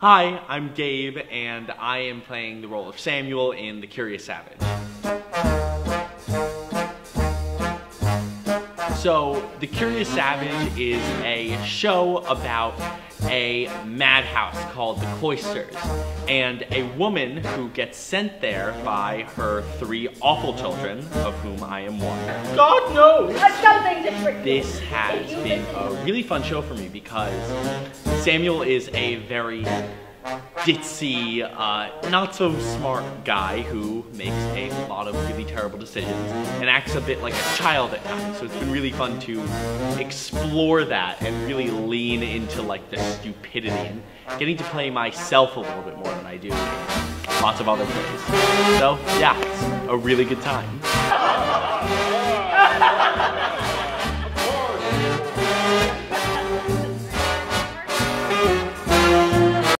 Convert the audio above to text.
Hi, I'm Gabe, and I am playing the role of Samuel in The Curious Savage. So, The Curious Savage is a show about a madhouse called the Cloisters, and a woman who gets sent there by her three awful children, of whom I am one. God knows! Something to trick you. This has been a really fun show for me because Samuel is a very ditzy, uh, not so smart guy who makes a lot of really terrible decisions and acts a bit like a child at times. So it's been really fun to explore that and really lean into like the stupidity and getting to play myself a little bit more than I do lots of other plays. So yeah, it's a really good time.